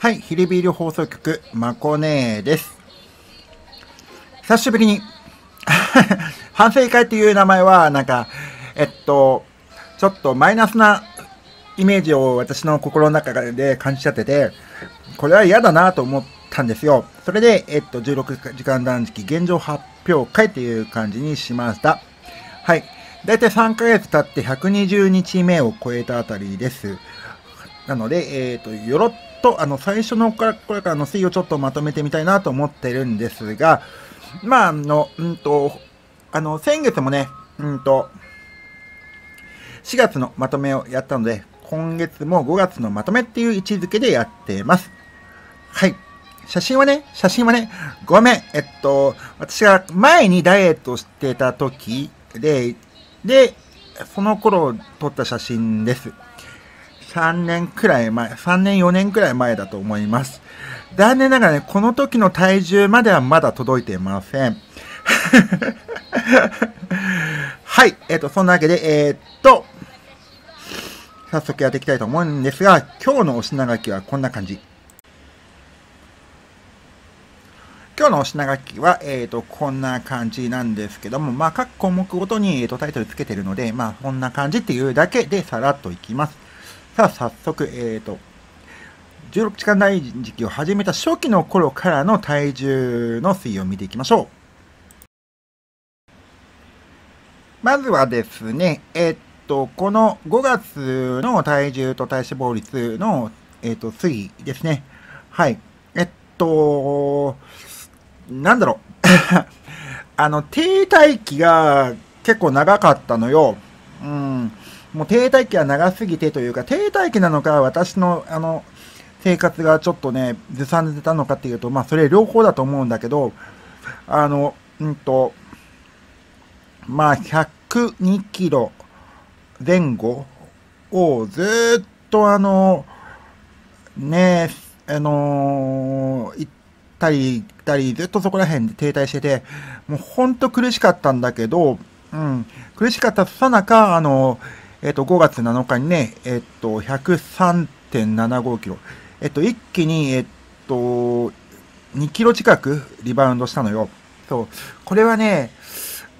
はい、ヒリビリ放送局、まこねーです。久しぶりに、反省会っていう名前は、なんか、えっと、ちょっとマイナスなイメージを私の心の中で感じちゃってて、これは嫌だなと思ったんですよ。それで、えっと、16時間断食現状発表会っていう感じにしました。はい。だいたい3ヶ月経って120日目を超えたあたりです。なので、えっ、と、よろっと、あの、最初のから、これからの推移をちょっとまとめてみたいなと思ってるんですが、まあ、あの、うんと、あの、先月もね、うんと、4月のまとめをやったので、今月も5月のまとめっていう位置づけでやってます。はい。写真はね、写真はね、ごめん。えっと、私が前にダイエットしてた時で、で、その頃撮った写真です。3年くらい前、3年4年くらい前だと思います。残念ながらね、この時の体重まではまだ届いてません。はい。えっ、と、そんなわけで、えーっと、早速やっていきたいと思うんですが、今日のお品書きはこんな感じ。今日のお品書きは、えっ、と、こんな感じなんですけども、まあ、各項目ごとに、えー、とタイトルつけてるので、まあ、こんな感じっていうだけでさらっといきます。さあ、早速、えっ、と、16時間断食を始めた初期の頃からの体重の推移を見ていきましょう。まずはですね、えっと、この5月の体重と体脂肪率の、えっと、推移ですね。はい。えっと、なんだろう。あの、停滞期が結構長かったのよ。うん。もう停滞期が長すぎてというか、停滞期なのか、私の、あの、生活がちょっとね、ずさんでたのかっていうと、まあ、それ両方だと思うんだけど、あの、うんと、まあ、102キロ前後をずっとあの、ねあのー行ったり来たり、ずっとそこら辺で停滞してて、もうほんと苦しかったんだけど、うん、苦しかったさなか、あの、えっ、と、5月7日にね、えっ、と、103.75キロ、えっ、と、一気に、えっ、と、2キロ近くリバウンドしたのよ。そう。これはね、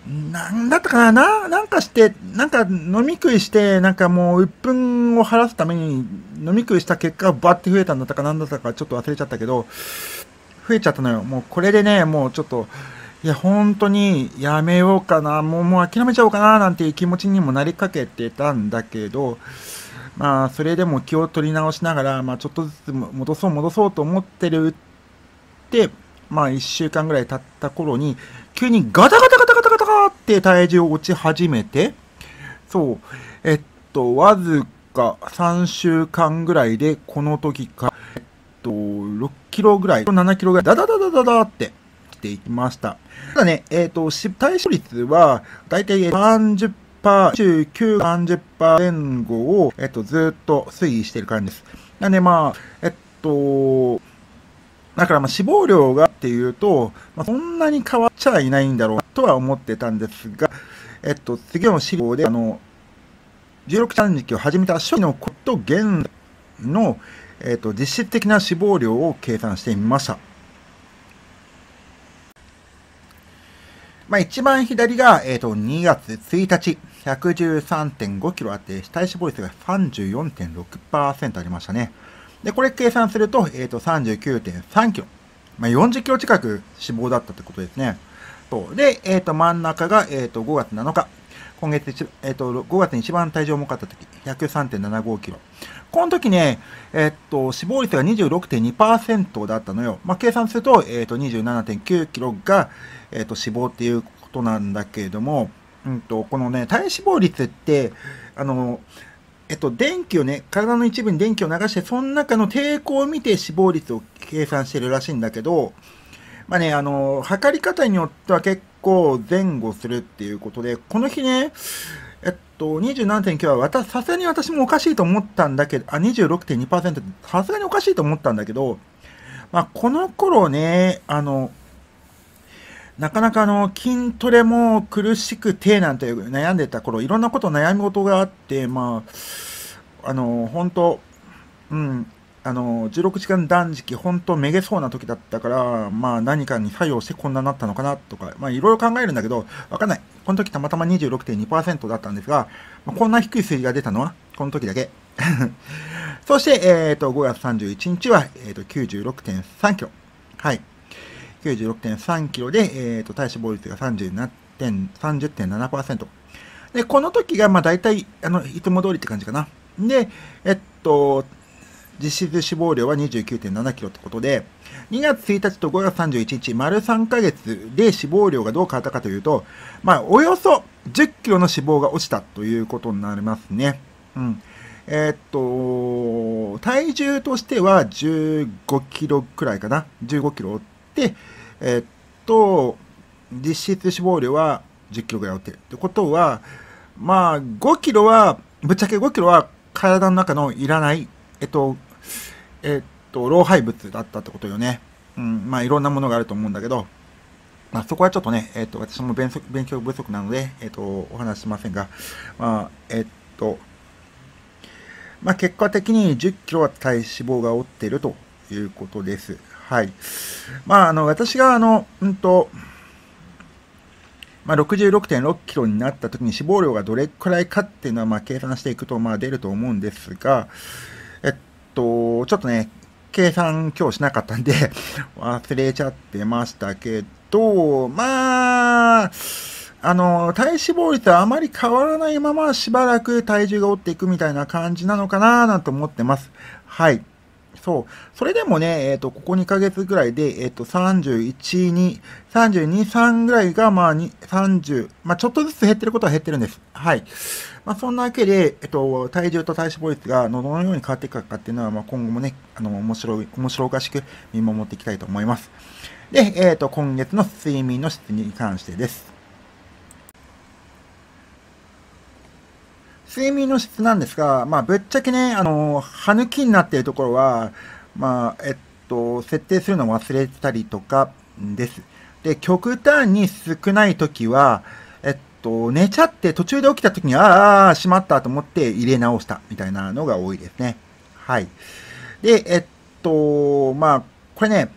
なんだったかな？な、なんかして、なんか飲み食いして、なんかもう鬱憤を晴らすために飲み食いした結果バッて増えたんだったかなんだったかちょっと忘れちゃったけど、増えちゃったのよ。もうこれでね、もうちょっと、いや、本当にやめようかな、もうもう諦めちゃおうかな、なんていう気持ちにもなりかけてたんだけど、まあ、それでも気を取り直しながら、まあ、ちょっとずつ戻そう戻そうと思ってるって、まあ、1週間ぐらい経った頃に、急にガタガタガタガタガタガって体重落ち始めて、そう、えっと、わずか3週間ぐらいで、この時か、えっと、6キロぐらい、7キロぐらい、ダダダダダダってていきました。ただね、えっと、し体脂率は、だいたい30%、29、30%前後を、えっと、ずっと推移している感じです。なんでまあ、えっと、だからまあ脂肪量がっていうと、まあ、そんなに変わっちゃいないんだろうとは思ってたんですが、えっと、次の資料で、あの、16断食を始めた初期のこと現在の、えっと、実質的な脂肪量を計算してみました。まあ、一番左が、えっと、2月1日、113.5キロあって、体脂肪率が34.6%ありましたね。で、これ計算すると、えっ、と、39.3キロ。まあ、40キロ近く脂肪だったってことですね。そう。で、えっ、と、真ん中が、えっ、と、5月7日。今月、えっ、と、5月に一番体重重かった時、103.75キロ。この時ね、えっ、と、死亡率が26.2%だったのよ。まあ、計算すると、えっ、と、27.9キロが、えっ、と、死亡っていうことなんだけれども、うんと、このね、体脂肪率って、あの、えっと、電気をね、体の一部に電気を流して、その中の抵抗を見て死亡率を計算してるらしいんだけど、まあね、あの、測り方によっては結構前後するっていうことで、この日ね、えっと、27.9は、私、さすがに私もおかしいと思ったんだけど、あ、26.2%さすがにおかしいと思ったんだけど、まあ、この頃ね、あの、なかなかあの、筋トレも苦しくてなんて悩んでた頃、いろんなこと悩み事があって、まあ、あの、本当うん、あの、16時間断食、本当めげそうな時だったから、まあ何かに作用してこんなになったのかなとか、まあいろいろ考えるんだけど、わかんない。この時たまたま26.2%だったんですが、まあ、こんな低い数字が出たのは、この時だけ。そして、えっ、ー、と、5月31日は、えっ、ー、と、96.3キロ。はい。96.3キロで、えっ、ー、と、体脂肪率が30.7%。で、この時が、まあ大体、あの、いつも通りって感じかな。で、えっと、実質死亡量は29.7キロってことで、2月1日と5月31日、丸3ヶ月で死亡量がどう変わったかというと、まあ、およそ10キロの死亡が落ちたということになりますね。うん。えー、っと、体重としては15キロくらいかな。15キロで、えー、っと、実質死亡量は10キロぐらい落ちてる。ってことは、まあ、5キロは、ぶっちゃけ5キロは体の中のいらない、えっと、えっと、老廃物だったってことよね。うん、まあいろんなものがあると思うんだけど、まあそこはちょっとね、えっと、私も勉強不足なので、えっと、お話しませんが、まあ、えっと、まあ結果的に10キロは体脂肪が負っているということです。はい。まああの、私があの、うんと、まあ、66.6キロになった時に脂肪量がどれくらいかっていうのは、まあ、計算していくと、まあ、出ると思うんですが、と、ちょっとね、計算今日しなかったんで 忘れちゃってましたけど、まあ、あの、体脂肪率はあまり変わらないまましばらく体重が落っていくみたいな感じなのかななんて思ってます。はい。そう。それでもね、えっ、ー、と、ここ2ヶ月ぐらいで、えっ、ー、と、31、2、32、3ぐらいが、まあ、30、まあ、ちょっとずつ減ってることは減ってるんです。はい。まあ、そんなわけで、えっと、体重と体脂肪率がどのように変わっていくかっていうのは、まあ、今後もね、あの、面白い、面白おかしく見守っていきたいと思います。で、えっ、ー、と、今月の睡眠の質に関してです。睡眠の質なんですが、まあ、ぶっちゃけね、あの、歯抜きになっているところは、まあ、えっと、設定するのを忘れてたりとかです。で、極端に少ないときは、と、寝ちゃって途中で起きたときに、ああ、しまったと思って入れ直したみたいなのが多いですね。はい。で、えっと、まあ、これね、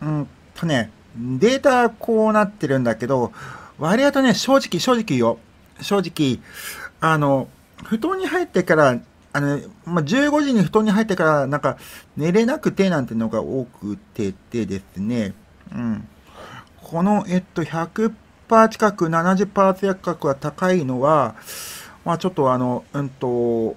うんとね、データこうなってるんだけど、割とね、正直、正直言うよ。正直、あの、布団に入ってから、あの、まあ、15時に布団に入ってから、なんか、寝れなくてなんてのが多くてでですね、うん。この、えっと、100近く、70%近くは高いのは、まあ、ちょっとあの、うんと、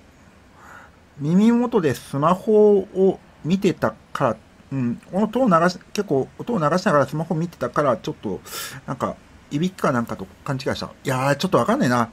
耳元でスマホを見てたから、うん、音を流し、結構音を流しながらスマホ見てたから、ちょっと、なんか、いびきかなんかと勘違いした。いやー、ちょっとわかんないな。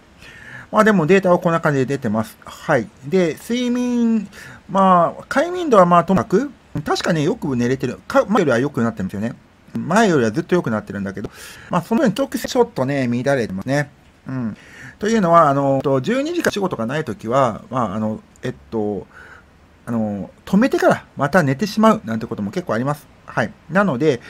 まあでもデータはこんな感じで出てます。はい。で、睡眠、まあ、快眠度はまあともかく、確かね、よく寝れてる。か前よりは良くなってますよね。前よりはずっと良くなってるんだけど、まあその分直接ちょっとね、乱れてますね。うん。というのは、あの、12時間仕事がないときは、まあ、あの、えっと、あの、止めてからまた寝てしまうなんてことも結構あります。はい。なので、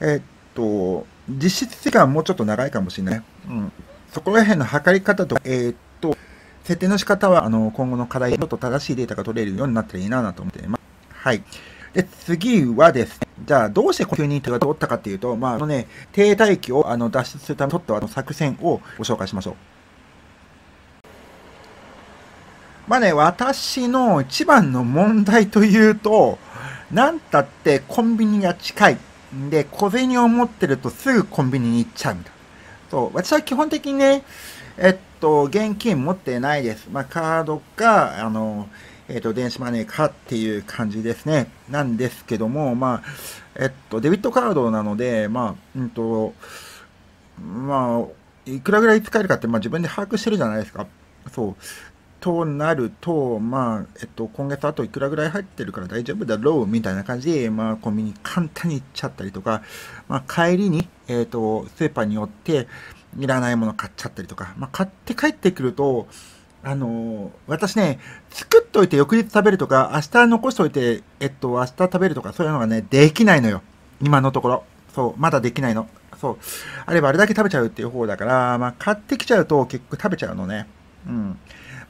えっと、実質時間もうちょっと長いかもしれない。うん。そこら辺の測り方とか、えー、っと、設定の仕方は、あの、今後の課題、ちょっと正しいデータが取れるようになったらいいなと思っています。はい。で、次はですね、じゃあ、どうして急に手が取ったかっていうと、まあ、あのね、低待機をあの脱出するために取ったあの作戦をご紹介しましょう。まあね、私の一番の問題というと、なんたってコンビニが近い。で、小銭を持ってるとすぐコンビニに行っちゃうんだ。そう、私は基本的にね、えっと、現金持ってないです。まあ、カードか、あの、えっと、電子マネーかっていう感じですね。なんですけども、まあ、えっと、デビットカードなので、まあ、うんと、まあ、いくらぐらい使えるかって、まあ、自分で把握してるじゃないですか。そう。となると、まあ、えっと、今月あといくらぐらい入ってるから大丈夫だろうみたいな感じで、まあ、コンビニ簡単に行っちゃったりとか、まあ、帰りに、えっと、スーパーによって、いらないもの買っちゃったりとか、まあ、買って帰ってくると、あの私ね、作っといて翌日食べるとか、明日残しといて、えっと、明日食べるとか、そういうのがね、できないのよ。今のところ。そう、まだできないの。そう。あればあれだけ食べちゃうっていう方だから、まあ、買ってきちゃうと結局食べちゃうのね。うん。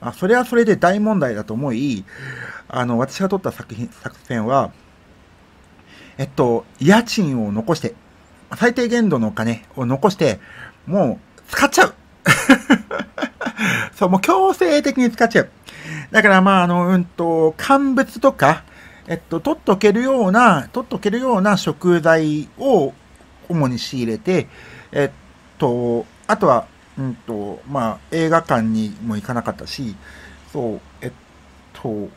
まあ、それはそれで大問題だと思い、あの、私が取った作品、作戦は、えっと、家賃を残して、最低限度のお金を残して、もう使っちゃう そう、もう強制的に使っちゃう。だからまあ、あの、うんと、乾物とか、えっと、取っとけるような、取っとけるような食材を主に仕入れて、えっと、あとは、うんと、まあ、映画館にも行かなかったし、そう、えっと、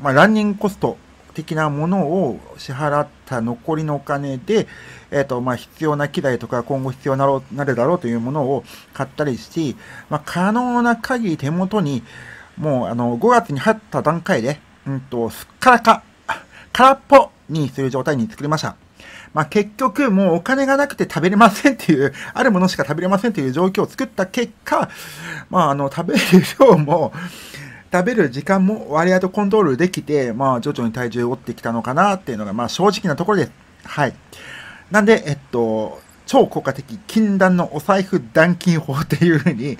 まあ、ランニングコスト的なものを支払った残りのお金で、えっと、まあ、必要な機材とか今後必要なろなるだろうというものを買ったりし、まあ、可能な限り手元に、もう、あの、5月に入った段階で、うんと、すっからか、空っぽにする状態に作りました。まあ、結局もうお金がなくて食べれませんっていう、あるものしか食べれませんという状況を作った結果、まあ、あの、食べる量も、食べる時間も割合とコントロールできて、まあ、徐々に体重を折ってきたのかなっていうのが、まあ、正直なところです。はい。なんで、えっと、超効果的禁断のお財布断金法っていうふうに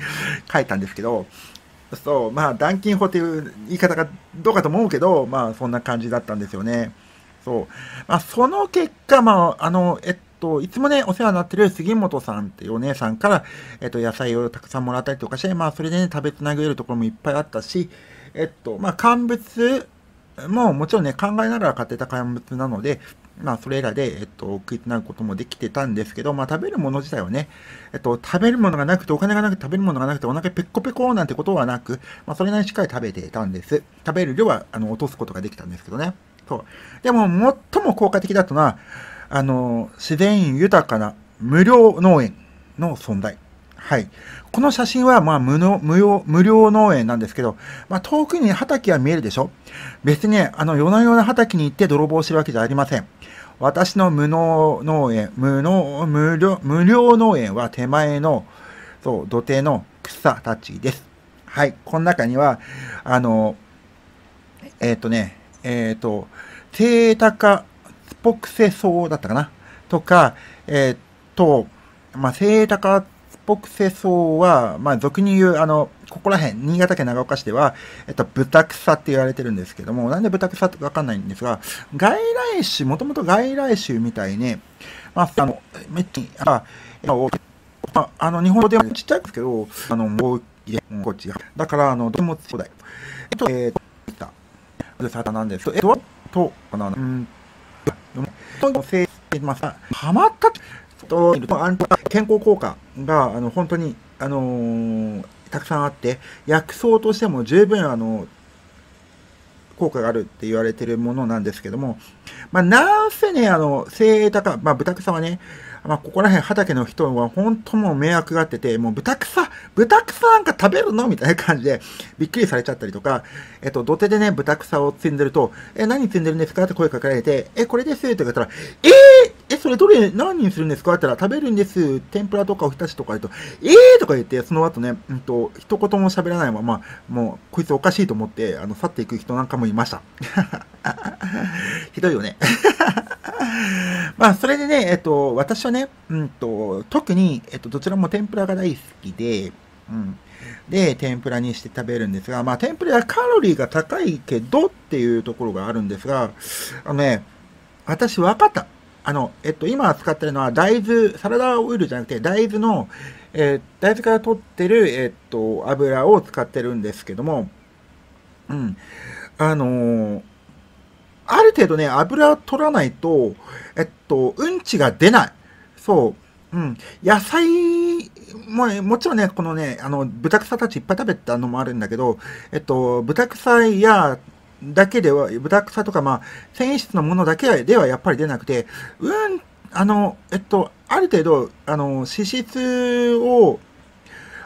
書いたんですけど、そう、まあ、断金法っていう言い方がどうかと思うけど、まあ、そんな感じだったんですよね。そう。まあ、その結果、まあ、あの、えっと、いつもね、お世話になってる杉本さんっていうお姉さんから、えっと、野菜をたくさんもらったりとかして、まあ、それでね、食べつなげるところもいっぱいあったし、えっと、まあ、乾物ももちろんね、考えながら買ってた乾物なので、まあ、それらで、えっと、食いつなぐこともできてたんですけど、まあ、食べるもの自体はね、えっと、食べるものがなくて、お金がなくて、食べるものがなくて、お腹ペコペコなんてことはなく、まあ、それなりにしっかり食べてたんです。食べる量は、あの、落とすことができたんですけどね。そう。でも、最も効果的だったのは、あの、自然豊かな無料農園の存在。はい。この写真は、まあ、無料、無料、無料農園なんですけど、まあ、遠くに畑は見えるでしょ？別に、あの、夜な夜な畑に行って泥棒してるわけじゃありません。私の無農農園、無農、無料、無料農園は手前の、そう、土手の草たちです。はい。この中には、あの、えっ、ー、とね、えっ、ー、と、低高スポクセソウだったかな？とか、えっ、と、まあ、低高スポクセソウは、まあ、俗に言う、あの、ここら辺、新潟県長岡市では、えっと、豚草って言われてるんですけども、なんで豚草ってわかんないんですが、外来種、もともと外来種みたいに、まあ、あの、めっちゃ、あ、あの、日本語ではちっちゃいですけど、あの、もう、こっちだから、あの、どれもそうだよ。えっと、えー、魚なんです、えっと、と、かな、うん、と、せいまさ、ハマったと、健康効果が、あの、本当に、あのー、たくさんあって、薬草としても十分、あの、効果があるって言われてるものなんですけども、まあ、なんせね、あの、精鋭高、まあ、豚草はね、まあ、ここら辺畑の人は本当もう迷惑があってて、もう豚草、豚草なんか食べるのみたいな感じでびっくりされちゃったりとか、えっと、土手でね、豚草を積んでると、え、何積んでるんですか？って声かけられて、え、これです？って言ったら、えー、え、それどれ何にするんですか？って言ったら、食べるんです。天ぷらとかおひたしとか言うと、えーとか言って、その後ね、うんと、一言も喋らないまま、もう、こいつおかしいと思って、あの、去っていく人なんかもいました。ひどいよね。まあ、それでね、えっと、私はね、うんと、特に、えっと、どちらも天ぷらが大好きで、うん。で、天ぷらにして食べるんですが、まあ、天ぷらはカロリーが高いけどっていうところがあるんですが、あのね、私分かった。あの、えっと、今使ってるのは大豆、サラダオイルじゃなくて、大豆の、えー、大豆から取ってる、えっと、油を使ってるんですけども、うん。あのーある程度ね、油を取らないと、えっと、うんちが出ない。そう。うん。野菜も、もちろんね、このね、あの、豚草たちいっぱい食べたのもあるんだけど、えっと、豚草や、だけでは、豚草とか、まあ、繊維質のものだけではやっぱり出なくて、うん、あの、えっと、ある程度、あの、脂質を、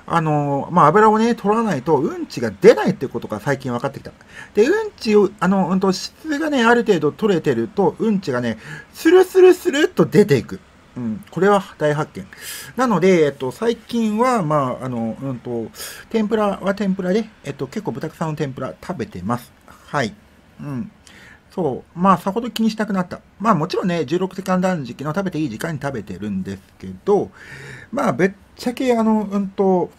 あの、まあ、油をね、取らないと、うんちが出ないってことが最近分かってきた。で、うんちを、あの、うんと、質がね、ある程度取れてると、うんちがね、スルスルスルっと出ていく。うん、これは大発見。なので、えっと、最近は、まあ、あの、うんと、天ぷらは天ぷらで、えっと、結構豚草の天ぷら食べてます。はい。うん。そう。まあ、さほど気にしなくなった。まあ、もちろんね、16時間断食の食べていい時間に食べてるんですけど、まあ、ぶっちゃけ、あの、うんと、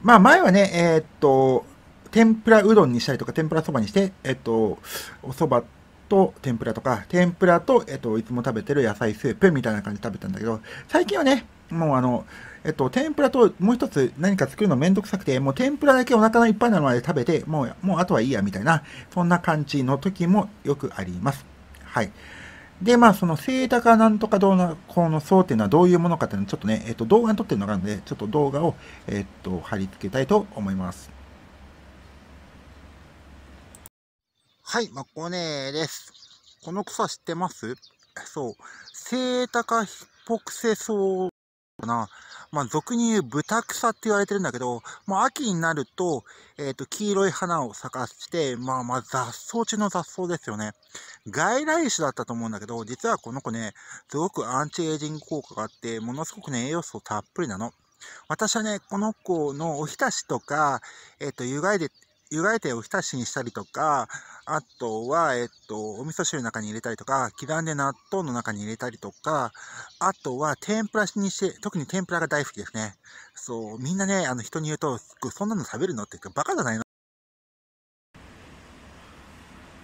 まあ、前はね、えー、っと、天ぷらうどんにしたりとか、天ぷらそばにして、えっと、お蕎麦と天ぷらとか、天ぷらと、えっと、いつも食べてる野菜スープみたいな感じで食べたんだけど、最近はね、もうあの、えっと、天ぷらともう一つ何か作るのめんどくさくて、もう天ぷらだけお腹のいっぱいなるまで食べて、もう、もうあとはいいや、みたいな、そんな感じの時もよくあります。はい。で、まあ、その、聖高なんとかどうな、この層っていうのはどういうものかっていうのをちょっとね、えっと、動画に撮ってるのがあるので、ちょっと動画を、えっと、貼り付けたいと思います。はい、まこねです。この草知ってます？そう、聖高ヒポクセソウかな。まあ、俗に言う豚草って言われてるんだけど、まあ、秋になると、えっ、ー、と、黄色い花を咲かして、まあまあ、雑草中の雑草ですよね。外来種だったと思うんだけど、実はこの子ね、すごくアンチエイジング効果があって、ものすごくね、栄養素たっぷりなの。私はね、この子のおひたしとか、えっ、ー、と、湯がいで湯がいておひたしにしたりとか、あとは、えっと、お味噌汁の中に入れたりとか、刻んで納豆の中に入れたりとか、あとは天ぷらにして、特に天ぷらが大好きですね。そう、みんなね、あの人に言うと、そんなの食べるの？ってバカじゃないの？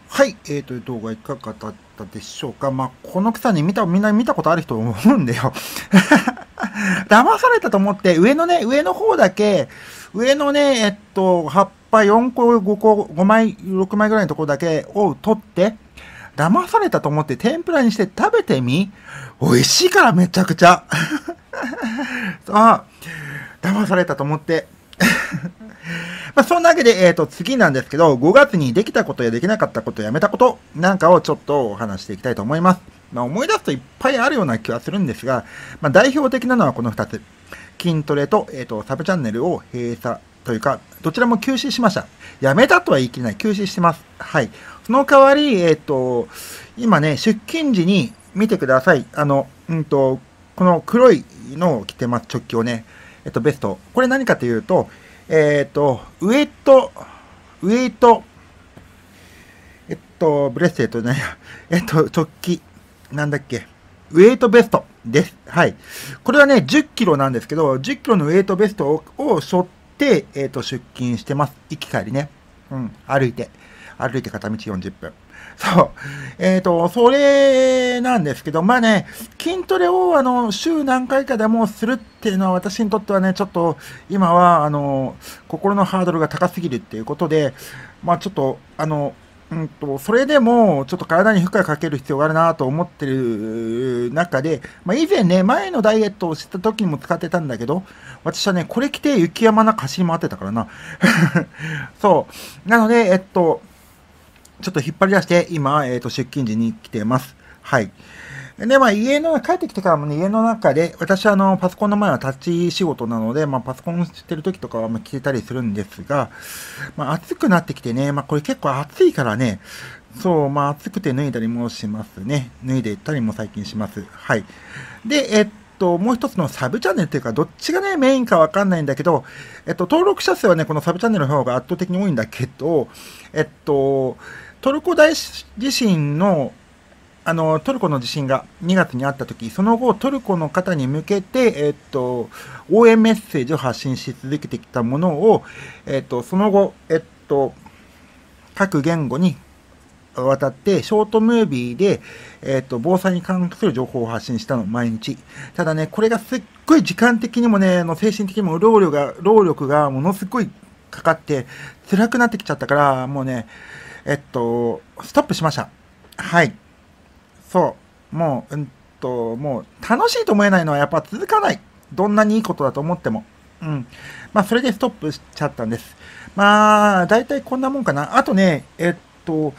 はい、えー、という動画いかがだったでしょうか。まあ、この草に見た、みんな見たことある人思うんだよ。騙されたと思って、上のね、上の方だけ、上のね、えっと、葉っぱ4個、5個、5枚、6枚ぐらいのところだけを取って、騙されたと思って天ぷらにして食べてみ美味しいからめちゃくちゃ。あ、騙されたと思って。まあ、そんなわけで、えっ、ー、と、次なんですけど、5月にできたことやできなかったこと、やめたことなんかをちょっとお話していきたいと思います。まあ、思い出すといっぱいあるような気はするんですが、まあ、代表的なのはこの2つ。筋トレと、えっ、ー、と、サブチャンネルを閉鎖というか、どちらも休止しました。やめたとは言い切れない。休止してます。はい。その代わり、えっ、ー、と、今ね、出勤時に見てください。あの、うんと、この黒いのを着てます。直帰をね。えっと、ベスト。これ何かというと、えっ、ー、と、ウエイト、ウエイト、えっと、ブレスレットじゃないや、えっと、突起、なんだっけ、ウエイトベストです。はい。これはね、10キロなんですけど、10キロのウエイトベストを背、えっ、と、出勤してます。行き帰りね。うん、歩いて。歩いて片道40分。そう。えっ、ー、と、それなんですけど、まあね、筋トレをあの、週何回かでもするっていうのは私にとってはね、ちょっと今はあの、心のハードルが高すぎるっていうことで、まあちょっと、あの、うんと、それでも、ちょっと体に負荷かける必要があるなと思ってる中で、まあ、以前ね、前のダイエットをした時にも使ってたんだけど、私はね、これ着て雪山中走り回ってたからな。そう。なので、えっと、ちょっと引っ張り出して、今、えっ、と、出勤時に来てます。はい。で、まあ、家の、帰ってきてからもね、家の中で、私はあの、パソコンの前は立ち仕事なので、まあ、パソコンしてる時とかは、まあ、着てたりするんですが、まあ、暑くなってきてね、まあ、これ結構暑いからね、そう、まあ、暑くて脱いだりもしますね。脱いでいったりも最近します。はい。で、えっと、もう一つのサブチャンネルっていうか、どっちがね、メインかわかんないんだけど、えっと、登録者数はね、このサブチャンネルの方が圧倒的に多いんだけど、えっと、トルコ大地震のあのトルコの地震が2月にあった時その後トルコの方に向けて、えっと、応援メッセージを発信し続けてきたものを、えっと、その後、えっと、各言語にわたってショートムービーで、えっと、防災に関する情報を発信したの毎日ただねこれがすっごい時間的にもねの精神的にも労力が労力がものすごいかかって辛くなってきちゃったからもうねえっと、ストップしました。はい。そう。もう、うんと、もう、楽しいと思えないのはやっぱ続かない。どんなにいいことだと思っても。うん。まあ、それでストップしちゃったんです。まあ、大体こんなもんかな。あとね、えっと、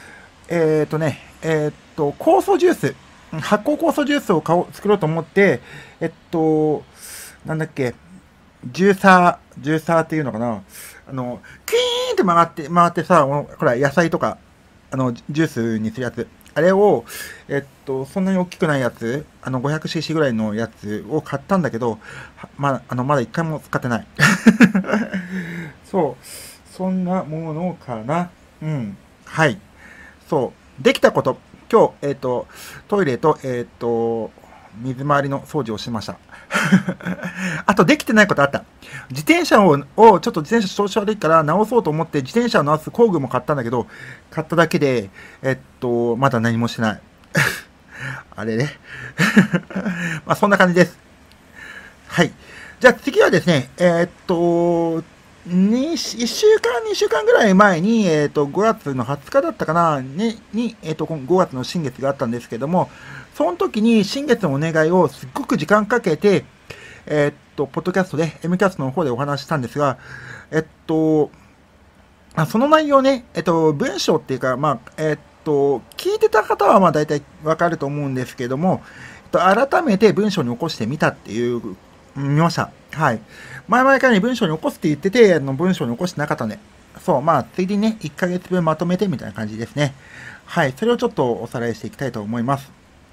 えっとね、えっと、酵素ジュース。発酵酵素ジュースを買おう作ろうと思って、えっと、なんだっけ、ジューサー、ジューサーっていうのかな。あの、キーンって回って、回ってさ、ほら、野菜とか、あの、ジュースにするやつ。あれを、えっと、そんなに大きくないやつ、あの、500cc ぐらいのやつを買ったんだけど、まあの、まだ一回も使ってない。そう。そんなものかな。うん。はい。そう。できたこと。今日、えっ、と、トイレと、えっ、と、水回りの掃除をしました。あと、できてないことあった。自転車を、ちょっと自転車調子悪いから直そうと思って自転車を直す工具も買ったんだけど、買っただけで、えっと、まだ何もしてない。あれね。まあ、そんな感じです。はい。じゃあ次はですね、えー、っと、1週間、2週間ぐらい前に、えっ、と、5月の20日だったかな、ね、に、えっ、と、5月の新月があったんですけども、その時に新月のお願いをすっごく時間かけて、えっと、ポッドキャストで、M キャストの方でお話したんですが、えっと、その内容ね、えっと、文章っていうか、まあ、えっと、聞いてた方はまあ大体わかると思うんですけども、えっと、改めて文章に起こしてみたっていう、見ました。はい。前々からに文章に起こすって言ってて、あの文章に起こしてなかったね。そう、まあ、ついでにね、1ヶ月分まとめてみたいな感じですね。はい。それをちょっとおさらいしていきたいと思います。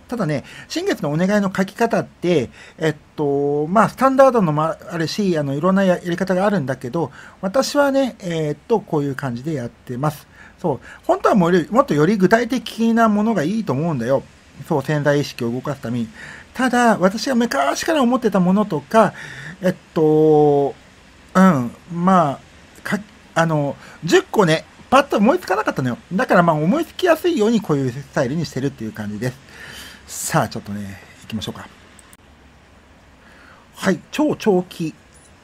ただね、新月のお願いの書き方って、えっと、まあ、スタンダードのもあるし、あの、いろんなやり方があるんだけど、私はね、えー、っと、こういう感じでやってます。そう。本当はももっとより具体的なものがいいと思うんだよ。そう、潜在意識を動かすために。ただ、私が昔から思ってたものとか、えっと、うん、まあ、か、あの、10個ね、パッと思いつかなかったのよ。だからまあ思いつきやすいようにこういうスタイルにしてるっていう感じです。さあ、ちょっとね、行きましょうか。はい、超長期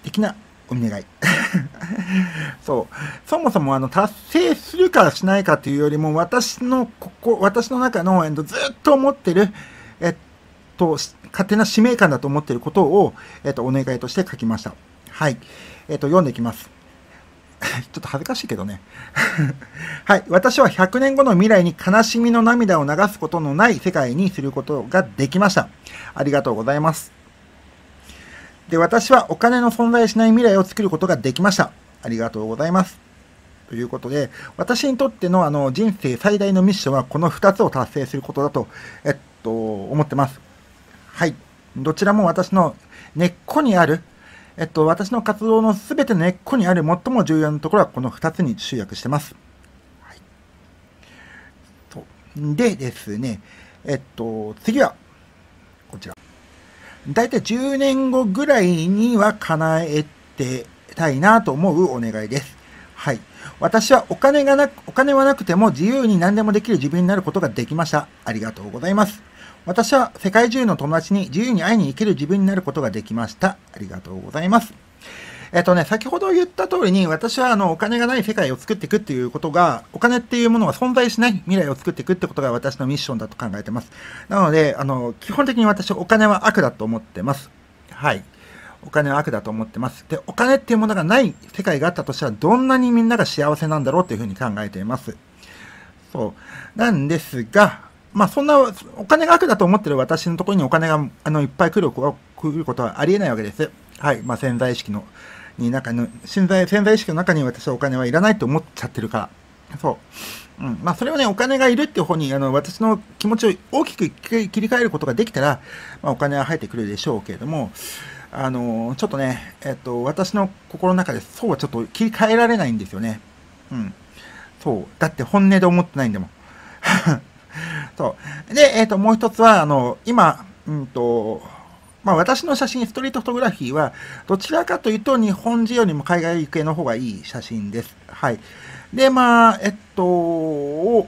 的なお願い。そう。そもそもあの、達成するかしないかというよりも、私の、ここ、私の中の、えっと、ずっと思ってる、えっと、勝手な使命感だと思っていることを、えっと、お願いとして書きました。はい。えっと、読んでいきます。ちょっと恥ずかしいけどね。はい。私は100年後の未来に悲しみの涙を流すことのない世界にすることができました。ありがとうございます。で、私はお金の存在しない未来を作ることができました。ありがとうございます。ということで、私にとってのあの人生最大のミッションはこの2つを達成することだと、えっと、思ってます。はい。どちらも私の根っこにあるえっと、私の活動のすべての根っこにある最も重要なところはこの2つに集約してます。はい、でですね、えっと、次は、こちら。大体10年後ぐらいには叶えてたいなと思うお願いです。はい。私はお金がなく、お金はなくても自由に何でもできる自分になることができました。ありがとうございます。私は世界中の友達に自由に会いに行ける自分になることができました。ありがとうございます。えっとね、先ほど言った通りに、私はあの、お金がない世界を作っていくっていうことが、お金っていうものが存在しない未来を作っていくってことが私のミッションだと考えてます。なので、あの、基本的に私はお金は悪だと思ってます。はい。お金は悪だと思ってます。で、お金っていうものがない世界があったとしたら、どんなにみんなが幸せなんだろうっていうふうに考えています。そう。なんですが、まあそんなお金が悪だと思ってる私のところにお金があのいっぱい来る来ることはありえないわけです。はい。まあ潜在意識の、に中の、潜在、潜在意識の中に私はお金はいらないと思っちゃってるから。そう。うん。まあそれはね、お金がいるっていう方に、あの、私の気持ちを大きく切り替えることができたら、まあお金は入ってくるでしょうけれども、あの、ちょっとね、えっと、私の心の中でそうはちょっと切り替えられないんですよね。うん。そう。だって本音で思ってないんでも。そう。で、えっ、ー、と、もう一つは、あの、今、うんと、まあ私の写真、ストリートフォトグラフィーは、どちらかというと日本人よりも海外系の方がいい写真です。はい。で、まあ、えっと、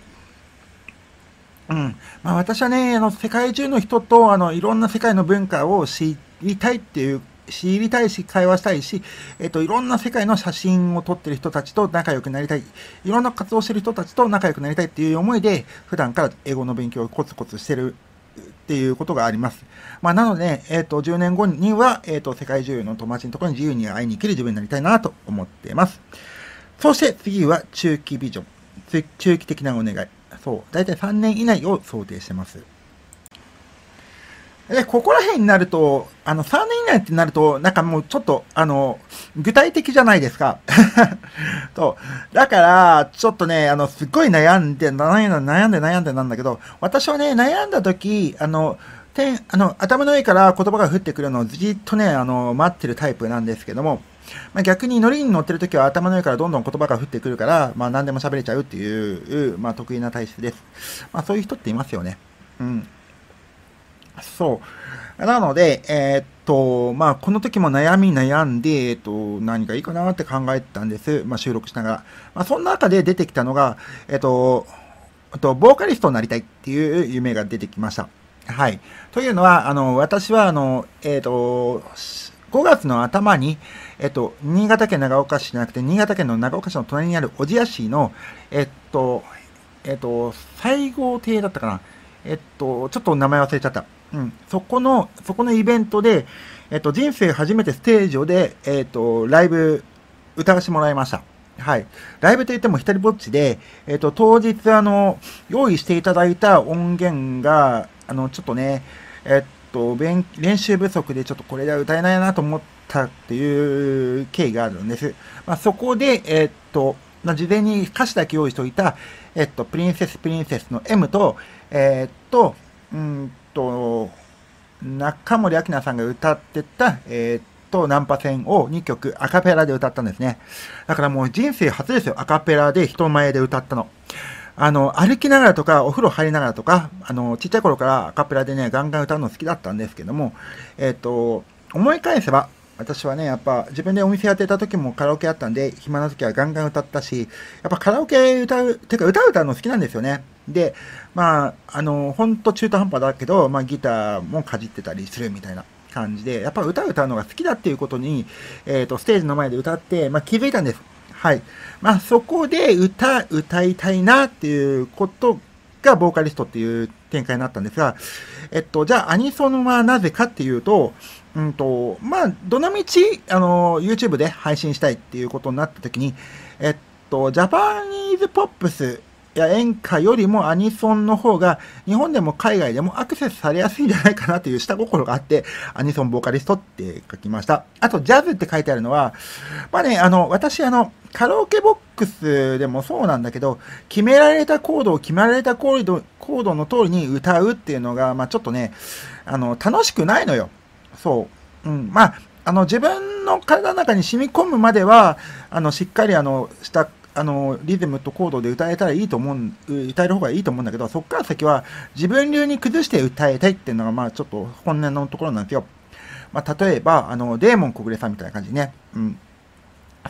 うん。まあ私はね、あの、世界中の人と、あの、いろんな世界の文化を知りたいっていう知りたいし、会話したいし、えっと、いろんな世界の写真を撮ってる人たちと仲良くなりたい。いろんな活動してる人たちと仲良くなりたいっていう思いで、普段から英語の勉強をコツコツしてるっていうことがあります。まあ、なので、えっ、と、10年後には、えっ、と、世界中の友達のところに自由に会いに行ける自分になりたいなと思っています。そして次は中期ビジョン。中期的なお願い。そう。だいたい3年以内を想定してます。で、ここら辺になると、あの、3年以内ってなると、なんかもうちょっと、あの、具体的じゃないですか。そう。だから、ちょっとね、あの、すっごい悩んで、悩んで、悩んで、悩んでなんだけど、私はね、悩んだ時、あの、てあの、頭の上から言葉が降ってくるのをじっとね、あの、待ってるタイプなんですけども、まあ、逆に乗りに乗ってる時は頭の上からどんどん言葉が降ってくるから、まあ何でも喋れちゃうっていう、まあ得意な体質です。まあそういう人っていますよね。うん。そう。なので、えー、っと、まあ、この時も悩み悩んで、えー、っと、何がいいかなって考えてたんです。まあ、収録しながら。まあ、その中で出てきたのが、えー、っと、と、ボーカリストになりたいっていう夢が出てきました。はい。というのは、あの、私は、あの、えっ、と、5月の頭に、えっと、新潟県長岡市じゃなくて、新潟県の長岡市の隣にある小千谷市の、えっと、えっと、西郷亭だったかな。えっと、ちょっと名前忘れちゃった。うん。そこの、そこのイベントで、えっと、人生初めてステージ上で、えっと、ライブ歌わせてもらいました。はい。ライブといっても一人ぼっちで、えっと、当日、あの、用意していただいた音源が、あの、ちょっとね、えっと、練習不足でちょっとこれでは歌えないなと思ったっていう経緯があるんです。まあ、そこで、えっと、ま、事前に歌詞だけ用意しておいた、えっと、プリンセスプリンセスの M と、えっと、うんと、中森明菜さんが歌ってた、えっと、ナンパ戦を2曲アカペラで歌ったんですね。だからもう人生初ですよ、アカペラで人前で歌ったの。あの、歩きながらとか、お風呂入りながらとか、あの、ちっちゃい頃からアカペラでね、ガンガン歌うの好きだったんですけども、えっ、と、思い返せば、私はね、やっぱ自分でお店やってた時もカラオケあったんで、暇な時はガンガン歌ったし、やっぱカラオケ歌う、てか歌う歌うの好きなんですよね。で、まあ、あの、ほんと中途半端だけど、まあギターもかじってたりするみたいな感じで、やっぱ歌う歌うのが好きだっていうことに、えっ、ー、と、ステージの前で歌って、まあ気づいたんです。はい。まあ、そこで歌、歌いたいなっていうことが、ボーカリストっていう展開になったんですが、えっと、じゃあ、アニソンはなぜかっていうと、うんと、まあ、どのみち、あの、YouTube で配信したいっていうことになった時に、えっと、ジャパニーズポップスや演歌よりもアニソンの方が日本でも海外でもアクセスされやすいんじゃないかなという下心があってアニソンボーカリストって書きました。あとジャズって書いてあるのは、まあね、あの、私あの、カラオケボックスでもそうなんだけど、決められたコードを決められたコードコードの通りに歌うっていうのが、まあちょっとね、あの、楽しくないのよ。そう。うん。まあ、あの、自分の体の中に染み込むまでは、あの、しっかりあの、したあの、リズムとコードで歌えたらいいと思う、歌える方がいいと思うんだけど、そっから先は自分流に崩して歌いたいっていうのが、まあちょっと本音のところなんですよ。まあ例えば、あの、デーモン小暮さんみたいな感じね。うん。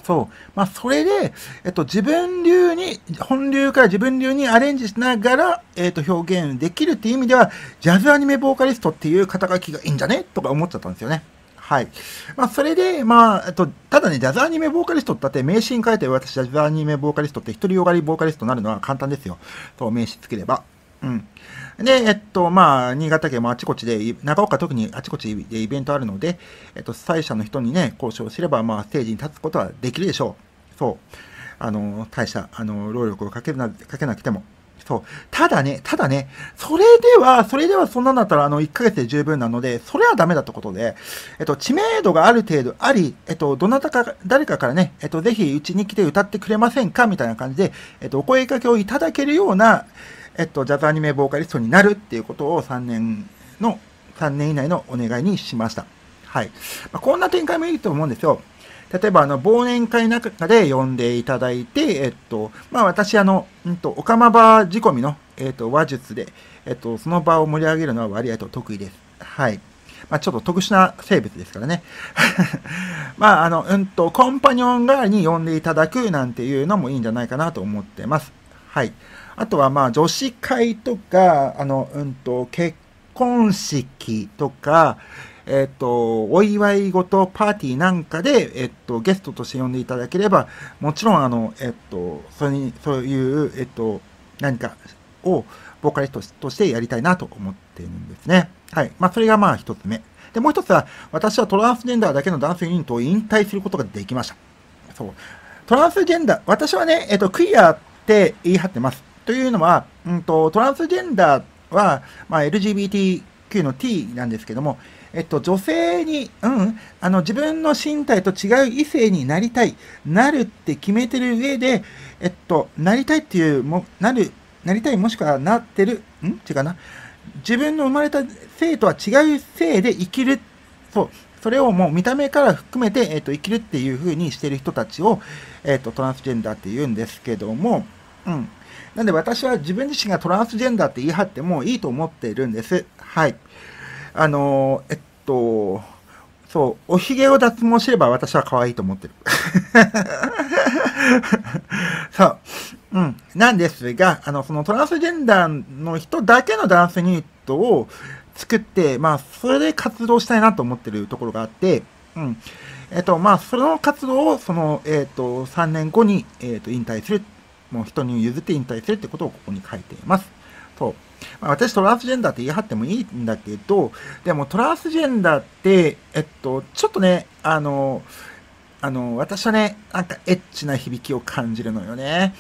そう。まあ、それで、えっと、自分流に、本流から自分流にアレンジしながら、えっと、表現できるっていう意味では、ジャズアニメボーカリストっていう肩書きがいいんじゃね？とか思っちゃったんですよね。はい。まあ、それで、まあ、えっと、ただね、ジャズアニメボーカリストだって名詞に書いて私、ジャズアニメボーカリストって一人よがりボーカリストになるのは簡単ですよ。そう、名詞作れば。うん。で、えっと、まあ、新潟県もあちこちで、長岡特にあちこちでイベントあるので、えっと、主催者の人にね、交渉すれば、まあ、ステージに立つことはできるでしょう。そう。あの、大した、あの、労力をかけるな、かけなくても。そう。ただね、ただね、それでは、それではそんなんだったら、あの、1ヶ月で十分なので、それはダメだってことで、えっと、知名度がある程度あり、えっと、どなたか、誰かからね、えっと、ぜひうちに来て歌ってくれませんかみたいな感じで、えっと、お声掛けをいただけるような、えっと、ジャズアニメボーカリストになるっていうことを3年の、3年以内のお願いにしました。はい。まあ、こんな展開もいいと思うんですよ。例えば、あの、忘年会の中で呼んでいただいて、えっと、まあ、私、あの、うんと、オカマバ仕込みの、えっと、話術で、えっと、その場を盛り上げるのは割合と得意です。はい。まあ、ちょっと特殊な生物ですからね。まあ、あの、うんと、コンパニオン代わりに呼んでいただくなんていうのもいいんじゃないかなと思ってます。はい。あとは、まあ、女子会とか、あの、うんと、結婚式とか、えっ、と、お祝い事、パーティーなんかで、えっ、と、ゲストとして呼んでいただければ、もちろん、あの、えっ、と、それに、そういう、えっ、と、何かを、ボーカリストとしてやりたいなと思っているんですね。はい。まあ、それがまあ一つ目。で、もう一つは、私はトランスジェンダーだけのダンスユニットを引退することができました。そう。トランスジェンダー、私はね、えっ、と、クイアって言い張ってます。というのは、うんと、トランスジェンダーは、まあ、LGBTQ の T なんですけども、えっと、女性に、うん、あの、自分の身体と違う異性になりたい、なるって決めてる上で、えっと、なりたいっていう、も、なる、なりたいもしくはなってる、ん？違うな。自分の生まれた性とは違う性で生きる。そう。それをもう見た目から含めて、えっと、生きるっていう風にしてる人たちを、えっと、トランスジェンダーって言うんですけども、うん。なんで私は自分自身がトランスジェンダーって言い張ってもいいと思っているんです。はい。あの、えっと、そう、お髭を脱毛すれば私は可愛いと思ってる。そう。うん。なんですが、あの、そのトランスジェンダーの人だけのダンスユニットを作って、まあ、それで活動したいなと思ってるところがあって、うん。えっと、まあ、その活動を、その、えっと、3年後に、えっと、引退する。もう人に譲って引退するってことをここに書いています。そう。まあ、私トランスジェンダーって言い張ってもいいんだけど、でもトランスジェンダーって、えっと、ちょっとね、あの、あの、私はね、なんかエッチな響きを感じるのよね。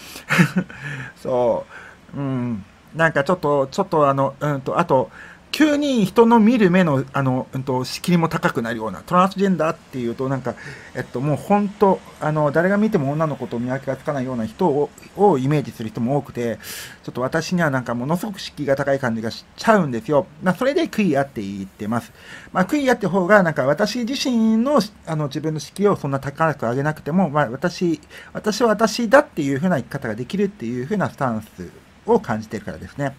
そう。うん。なんかちょっと、ちょっとあの、うんと、あと、急に人の見る目の、あの、うんと、仕切りも高くなるような、トランスジェンダーっていうと、なんか、えっと、もう本当、あの、誰が見ても女の子と見分けがつかないような人ををイメージする人も多くて、ちょっと私にはなんかものすごく敷居が高い感じがしちゃうんですよ。まあ、それでクイアって言ってます。まあ、クイアって方が、なんか私自身の、あの、自分の敷居をそんな高く上げなくても、まあ、私、私は私だっていう風な生き方ができるっていう風なスタンスを感じてるからですね。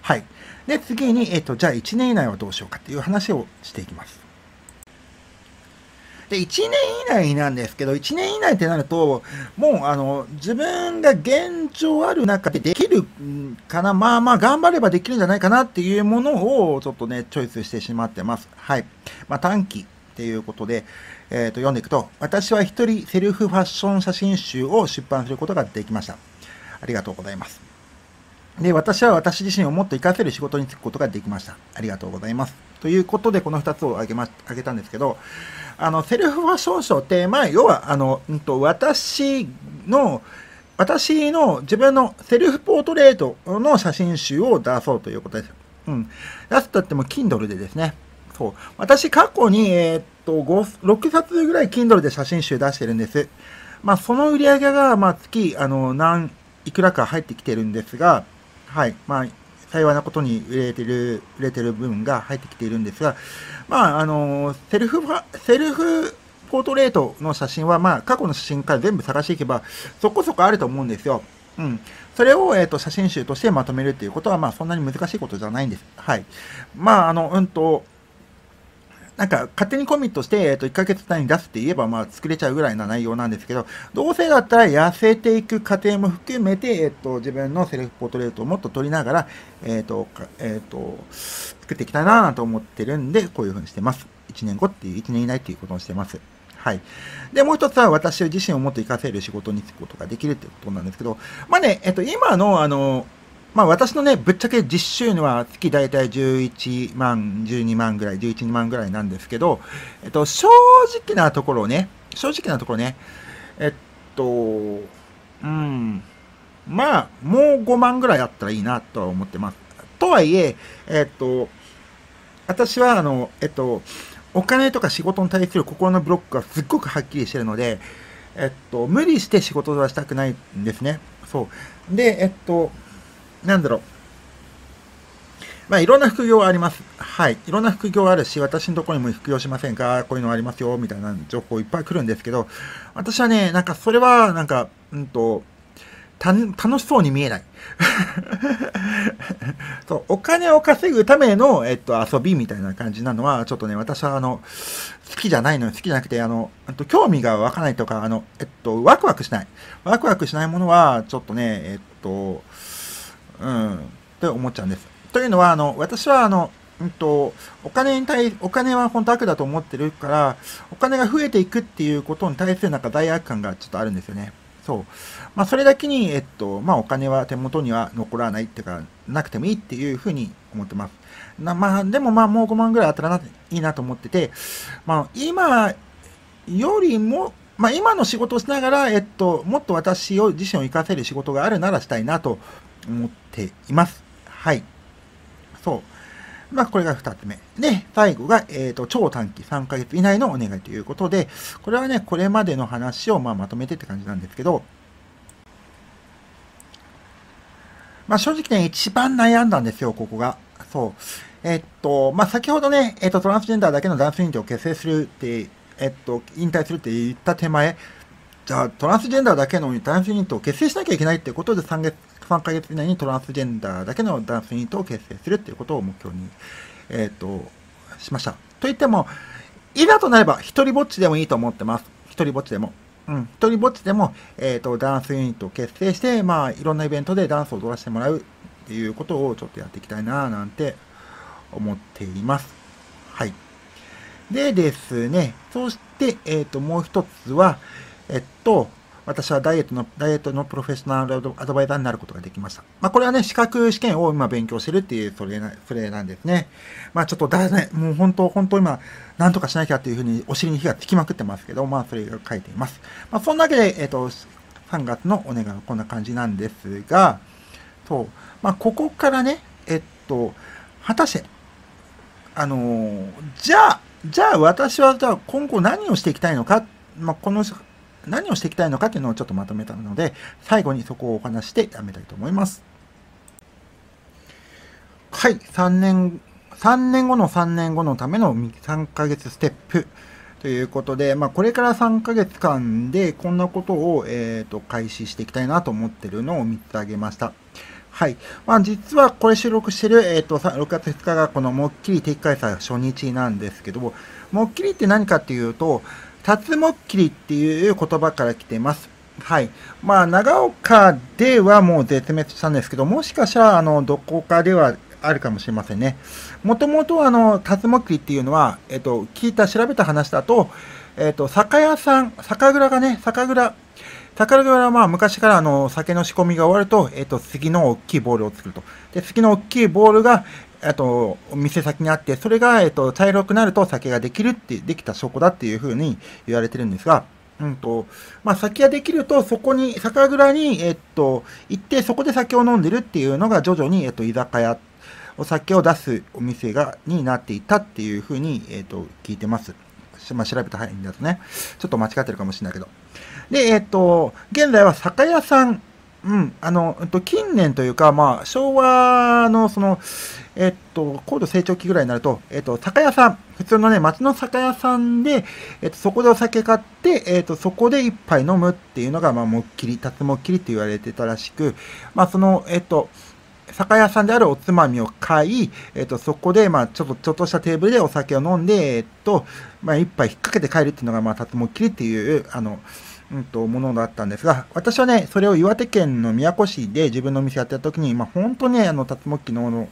はい。で、次に、えっ、と、じゃあ1年以内はどうしようかっていう話をしていきます。で、1年以内なんですけど、1年以内ってなると、もう、あの、自分が現状ある中でできるかな、まあまあ、頑張ればできるんじゃないかなっていうものを、ちょっとね、チョイスしてしまってます。はい。まあ、短期っていうことで、えっ、ー、と、読んでいくと、私は一人セルフファッション写真集を出版することができました。ありがとうございます。で、私は私自身をもっと活かせる仕事に就くことができました。ありがとうございます。ということで、この2つを挙げま、挙げたんですけど、あの、セルフファッションショーって、まあ、要は、あの、うんと、私の、私の自分のセルフポートレートの写真集を出そうということです。うん。出すとっても Kindle でですね。そう。私過去に、えー、っと、5、6冊ぐらい Kindle で写真集出してるんです。まあ、その売り上げが、まあ、月、あの、何、いくらか入ってきてるんですが、はい。まあ、幸いなことに売れてる、売れてる部分が入ってきているんですが、まあ、あの、セルフ、セルフポートレートの写真は、まあ、過去の写真から全部探していけば、そこそこあると思うんですよ。うん。それを、えっ、ー、と、写真集としてまとめるっていうことは、まあ、そんなに難しいことじゃないんです。はい。まあ、あの、うんと、なんか勝手にコミットして、えっと、1ヶ月単位に出すって言えば、まあ、作れちゃうぐらいな内容なんですけど、どうせだったら痩せていく過程も含めて、えっと、自分のセルフポートレートをもっと取りながら、えっと、えっと、作っていきたいなと思ってるんで、こういうふうにしてます。1年後っていう、1年以内っていうことをしてます。はい。で、もう一つは私自身をもっと活かせる仕事に就くことができるっていうことなんですけど、まあね、えっと、今の、あの、まあ私のね、ぶっちゃけ実収入は月大体11万、12万ぐらい、11、万ぐらいなんですけど、えっと、正直なところね、正直なところね、えっと、うん、まあ、もう5万ぐらいあったらいいなとは思ってます。とはいえ、えっと、私は、あの、えっと、お金とか仕事に対する心のブロックがすっごくはっきりしてるので、えっと、無理して仕事はしたくないんですね。そう。で、えっと、なんだろう。まあ、いろんな副業あります。はい。いろんな副業あるし、私のところにも副業しませんか？こういうのありますよ、みたいな情報いっぱい来るんですけど、私はね、なんかそれは、なんか、うんと、楽しそうに見えない。そう、お金を稼ぐための、えっと、遊びみたいな感じなのは、ちょっとね、私は、あの、好きじゃないの好きじゃなくて、あの、あと興味が湧かないとか、あの、えっと、ワクワクしない。ワクワクしないものは、ちょっとね、えっと、うん、って思っちゃうんです。というのは、あの、私は、あの、うんと、お金に対、お金は本当悪だと思ってるから、お金が増えていくっていうことに対するなんか罪悪感がちょっとあるんですよね。そう。まあ、それだけに、えっと、まあ、お金は手元には残らないっていうか、なくてもいいっていうふうに思ってます。なまあ、でもまあ、もう5万ぐらいあったらないいなと思ってて、まあ、今よりも、まあ、今の仕事をしながら、えっと、もっと私を自身を活かせる仕事があるならしたいなと思っています。はい。そう。まあ、これが2つ目。で、最後が、えっ、ー、と、超短期3ヶ月以内のお願いということで、これはね、これまでの話をまあまとめてって感じなんですけど、まあ、正直ね、一番悩んだんですよ、ここが。そう。えっと、まあ、先ほどね、えっと、トランスジェンダーだけのダンスユニットを結成するって、えっと、引退するって言った手前、じゃあ、トランスジェンダーだけのダンスユニットを結成しなきゃいけないってことで3月、3ヶ月以内にトランスジェンダーだけのダンスユニットを結成するっていうことを目標に、えっ、ー、と、しました。といっても、いざとなれば、一人ぼっちでもいいと思ってます。一人ぼっちでも。うん、一人ぼっちでも、えっ、ー、と、ダンスユニットを結成して、まあ、いろんなイベントでダンスを踊らせてもらうっていうことをちょっとやっていきたいな、なんて思っています。はい。でですね、そして、えっ、ー、と、もう一つは、えっと、私はダイエットの、ダイエットのプロフェッショナルアドバイザーになることができました。まあ、これはね、資格試験を今勉強してるっていう、それな、それなんですね。まあ、ちょっとだね、もう本当、本当今、なんとかしなきゃっていうふうに、お尻に火がつきまくってますけど、まあ、それが書いています。まあ、そんなわけで、えっ、と、3月のお願いはこんな感じなんですが、そう、まあ、ここからね、えっと、果たして、あの、じゃあ、じゃあ私はじゃあ今後何をしていきたいのか、まあ、この何をしていきたいのかっていうのをちょっとまとめたので、最後にそこをお話してやめたいと思います。はい、3年、3年後の3年後のための3ヶ月ステップということで、まあ、これから3ヶ月間でこんなことを、えっ、ー、と、開始していきたいなと思ってるのを3つ挙げました。はい。まあ、実はこれ収録してる、えっ、ー、と、6月2日がこのもっきり定期開催初日なんですけどもも、っきりって何かっていうと、竜もっきりっていう言葉から来てます。はい。まあ、長岡ではもう絶滅したんですけど、もしかしたら、あの、どこかではあるかもしれませんね。もともと、あの、竜もっきりっていうのは、えっと、聞いた、調べた話だと、えっと、酒屋さん、酒蔵がね、酒蔵、酒蔵はまあ昔からあの酒の仕込みが終わると、えっと、次の大きいボールを作ると。で、次の大きいボールが、あと、お店先にあって、それが、えっと、茶色くなると酒ができるって、できた証拠だっていうふうに言われてるんですが、うんと、まあ、酒ができると、そこに、酒蔵に、えっと、行って、そこで酒を飲んでるっていうのが徐々に、えっと、居酒屋、お酒を出すお店が、になっていたっていうふうに、えっと、聞いてます。まあ、調べた範囲だとね。ちょっと間違ってるかもしれないけど。で、えっと、現在は酒屋さんうん、あの、えっと、近年というか、まあ、昭和の、その、えっと、高度成長期ぐらいになると、えっと、酒屋さん、普通のね、町の酒屋さんで、えっと、そこでお酒買って、えっと、そこで一杯飲むっていうのが、まあ、もっきり、たつもっきりって言われてたらしく、まあ、その、えっと、酒屋さんであるおつまみを買い、えっと、そこで、まあ、ちょっと、ちょっとしたテーブルでお酒を飲んで、えっと、まあ、一杯引っ掛けて帰るっていうのが、まあ、たつもっきりっていう、あの、うんと、ものだったんですが、私はね、それを岩手県の宮古市で自分のお店やってた時に、まあ、本当ね、あの、竜巻の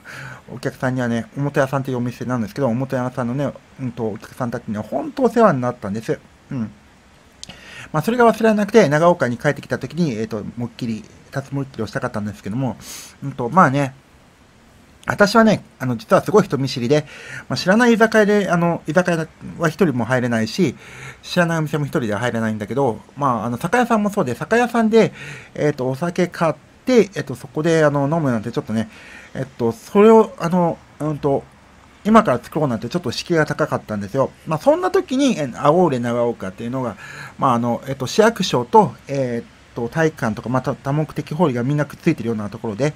お客さんにはね、表屋さんというお店なんですけど、表屋さんのね、うんと、お客さんたちには本当お世話になったんです。うん。まあ、それが忘れられなくて、長岡に帰ってきた時に、えっ、ー、と、もっきり、竜もっきりをしたかったんですけども、うんと、まあね、私はね、あの、実はすごい人見知りで、まあ、知らない居酒屋で、あの、居酒屋は一人も入れないし、知らないお店も一人では入れないんだけど、まあ、あの、酒屋さんもそうで、酒屋さんで、えっ、ー、と、お酒買って、えっ、ー、と、そこで、あの、飲むなんてちょっとね、えっ、ー、と、それを、あの、うんと、今から作ろうなんてちょっと敷居が高かったんですよ。まあ、そんな時に、え青俺長岡っていうのが、まあ、あの、えっ、と、市役所と、えっ、と、体育館とか、また多目的ホールがみんなくっついてるようなところで、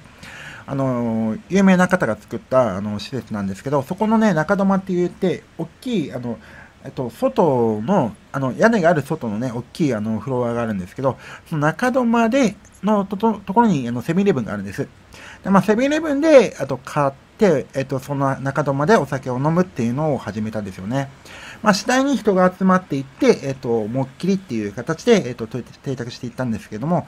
あの、有名な方が作った、あの、施設なんですけど、そこのね、中泊って言って、大きい、あの、えっと、外の、あの、屋根がある外のね、大きい、あの、フロアがあるんですけど、その中泊でのとところに、あの、セブンイレブンがあるんです。で、まあ、セブンイレブンで、あと、買って、えっと、その中泊でお酒を飲むっていうのを始めたんですよね。まあ、次第に人が集まっていって、えっと、もっきりっていう形で、えっと、定着していったんですけども、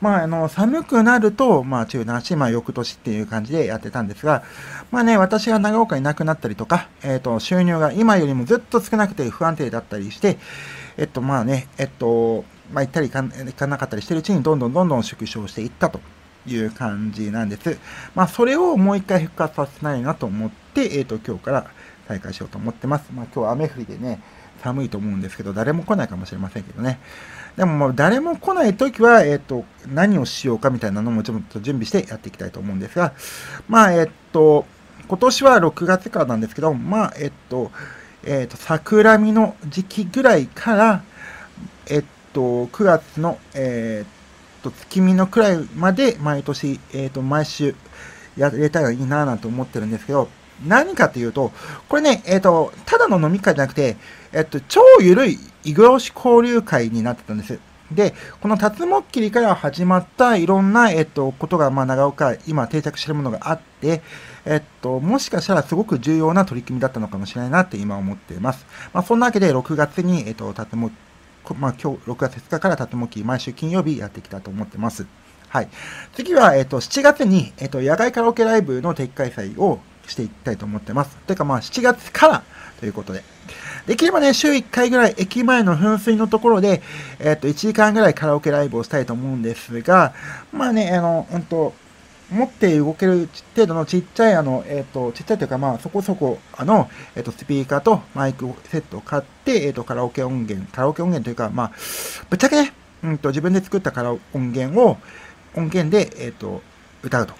まあ、あの、寒くなると、まあ、中断し、まあ、翌年っていう感じでやってたんですが、まあね、私が長岡いなくなったりとか、えっ、ー、と、収入が今よりもずっと少なくて不安定だったりして、えっと、まあね、えっと、まあ、行ったり行かなかったりしてるうちに、どんどんどんどん縮小していったという感じなんです。まあ、それをもう一回復活させないなと思って、えっと、今日から再開しようと思ってます。まあ、今日は雨降りでね、寒いと思うんですけど、誰も来ないかもしれませんけどね。でももう誰も来ないときは、えっ、と、何をしようかみたいなのもちょっと準備してやっていきたいと思うんですが、まあ、えっ、と、今年は6月からなんですけど、まあ、えっ、と、えっ、と、桜見の時期ぐらいから、えっ、と、9月の、えっ、と、月見のくらいまで毎年、えっ、と、毎週やれたらいいなぁなんて思ってるんですけど、何かというと、これね、えっ、と、ただの飲み会じゃなくて、えっと、超ゆるい異業種交流会になってたんです。で、この竜もっきりから始まったいろんな、えっと、ことが、まあ、長岡、今定着してるものがあって、えっと、もしかしたらすごく重要な取り組みだったのかもしれないなって今思っています。まあ、そんなわけで6月に、えっと、建物、まあ、今日6月2日から建物期毎週金曜日やってきたと思ってます。はい。次は、えっと、7月に、えっと、野外カラオケライブの定期開催をしていきたいと思ってます。というか、まあ、7月からということで。できればね、週1回ぐらい駅前の噴水のところで、えっ、と、1時間ぐらいカラオケライブをしたいと思うんですが、まあね、あの、うんと、持って動ける程度のちっちゃい、あの、えっ、と、ちっちゃいというか、まあ、そこそこ、あの、えっ、と、スピーカーとマイクセットを買って、えっ、と、カラオケ音源、カラオケ音源というか、まあ、ぶっちゃけね、うんと、自分で作ったカラオ音源を、音源で、えっ、と、歌うと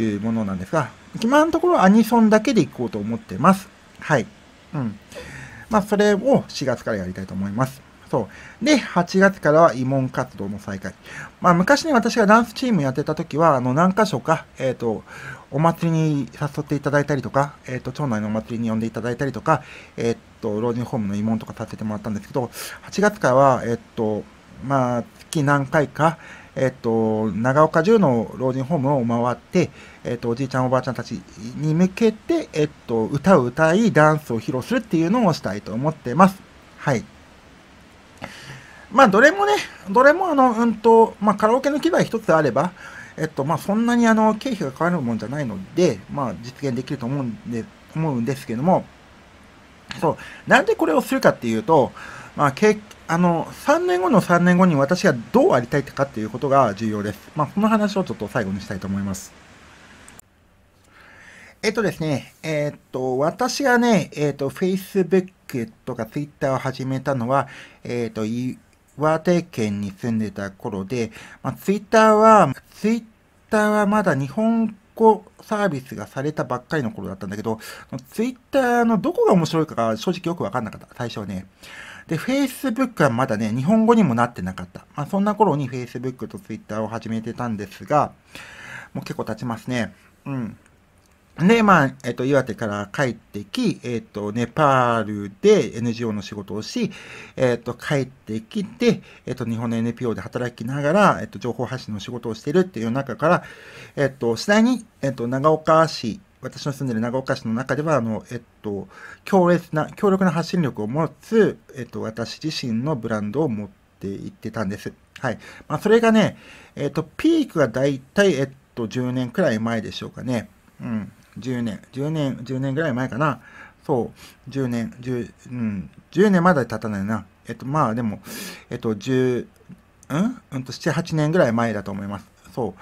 いうものなんですが、今のところアニソンだけでいこうと思ってます。はい。うん。まあ、それを4月からやりたいと思います。そう。で、8月からは慰問活動の再開。まあ、昔に私がダンスチームやってた時は、あの、何箇所か、えっ、ー、と、お祭りに誘っていただいたりとか、えっ、ー、と、町内のお祭りに呼んでいただいたりとか、えっ、ー、と、老人ホームの慰問とかさせてもらったんですけど、8月からは、えっ、と、まあ、月何回か、えっと、長岡中の老人ホームを回って、えっと、おじいちゃんおばあちゃんたちに向けて、えっと、歌を歌い、ダンスを披露するっていうのをしたいと思ってます。はい。まあ、どれもね、どれもあの、うんと、まあ、カラオケの機材一つあれば、えっと、まあ、そんなにあの、経費が変わるもんじゃないので、まあ、実現できると思うんで、思うんですけども、そう、なんでこれをするかっていうと、まあ、けあの、3年後の3年後に私がどうありたいかっていうことが重要です。まあ、この話をちょっと最後にしたいと思います。えっとですね、えー、っと、私がね、えー、っと、Facebook とか Twitter を始めたのは、えっと、岩手県に住んでた頃で、まあ、Twitter は、Twitter はまだ日本語サービスがされたばっかりの頃だったんだけど、Twitter のどこが面白いかが正直よくわかんなかった、最初はね。で、Facebook はまだね、日本語にもなってなかった。まあ、そんな頃に Facebook と Twitter を始めてたんですが、もう結構経ちますね。うん。で、まあ、えっと、岩手から帰ってき、えっと、ネパールで NGO の仕事をし、えっと、帰ってきて、えっと、日本の NPO で働きながら、えっと、情報発信の仕事をしてるっていう中から、えっと、次第に、えっと、長岡市私の住んでる長岡市の中では、あの、えっと、強烈な、強力な発信力を持つ、えっと、私自身のブランドを持っていってたんです。はい。まあ、それがね、えっと、ピークがだいたい、えっと、10年くらい前でしょうかね。うん。10年、10年、10年ぐらい前かな。そう、10年、10、うん、10年まだ経たないな。えっと、まあでも、えっと、10、うん？うんと、7、8年ぐらい前だと思います。そう。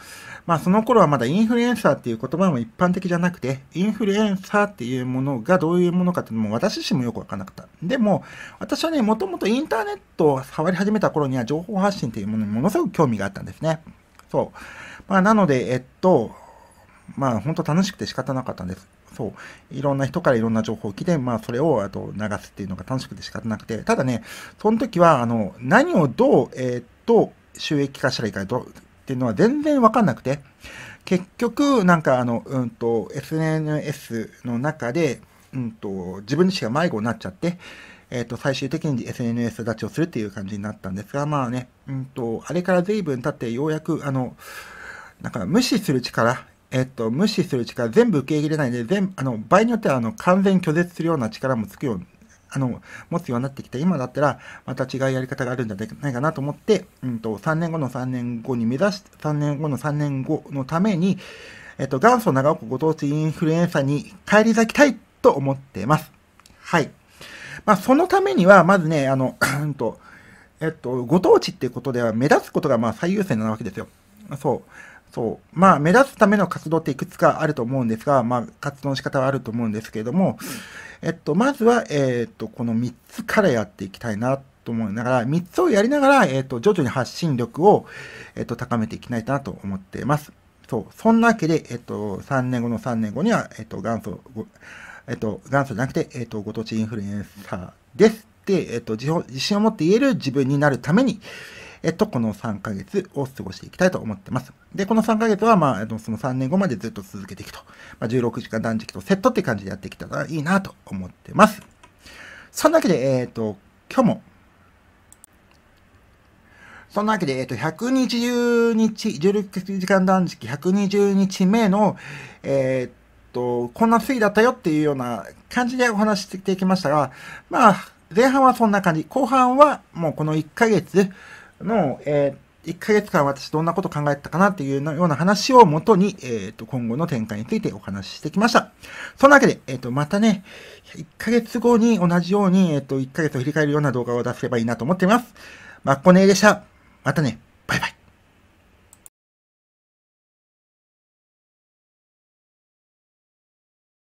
まあその頃はまだインフルエンサーっていう言葉も一般的じゃなくて、インフルエンサーっていうものがどういうものかっていうのも私自身もよくわからなかった。でも、私はね、もともとインターネットを触り始めた頃には情報発信っていうものにものすごく興味があったんですね。そう。まあなので、えっと、まあ本当楽しくて仕方なかったんです。そう。いろんな人からいろんな情報を聞いて、まあそれをあと流すっていうのが楽しくて仕方なくて、ただね、その時は、あの、何をどう、えー、っと、収益化したらいいかと、っていうのは全然わかんなくて、結局、なんかあの、うんと、SNS の中で、うんと、自分自身が迷子になっちゃって、えっ、ー、と、最終的に SNS 立ちをするっていう感じになったんですが、まあね、うんと、あれから随分経ってようやく、あの、なんか無視する力、えっ、と、無視する力全部受け入れないで、全、あの、場合によっては、あの、完全拒絶するような力もつくようにあの、持つようになってきて、今だったら、また違うやり方があるんじゃないかなと思って、うんと、3年後の3年後に目指し、3年後の3年後のために、えっと、元祖長岡ご当地インフルエンサーに帰り咲きたいと思っています。はい。まあ、そのためには、まずね、あの、うんと、えっと、ご当地っていうことでは目立つことがまあ最優先なわけですよ。そう。そう。まあ、目立つための活動っていくつかあると思うんですが、まあ、活動の仕方はあると思うんですけれども、えっと、まずは、えっと、この3つからやっていきたいなと思いながら、3つをやりながら、えっと、徐々に発信力を、えっと、高めていきたいなと思っています。そう。そんなわけで、えっと、3年後の3年後には、えっと、元祖、えっと、元祖じゃなくて、えっと、ご当地インフルエンサーです。で、えっと、自信を持って言える自分になるために、えっと、この3ヶ月を過ごしていきたいと思っています。で、この3ヶ月は、まあ、その3年後までずっと続けていくと。まあ、16時間断食とセットって感じでやってきたらいいなと思ってます。そんなわけで、えっ、ー、と、今日も、そんなわけで、えっ、と、120日、16時間断食120日目の、えっ、と、こんな推移だったよっていうような感じでお話ししてきましたが、まあ、前半はそんな感じ。後半はもうこの1ヶ月の、えー、1ヶ月間私どんなこと考えてたかなっていうような話をもとに、えっ、ー、と、今後の展開についてお話ししてきました。そんなわけで、えっ、ー、と、またね、1ヶ月後に同じように、えっ、と、1ヶ月を振り返るような動画を出せればいいなと思っています。まっこねえでした。またね。バイバイ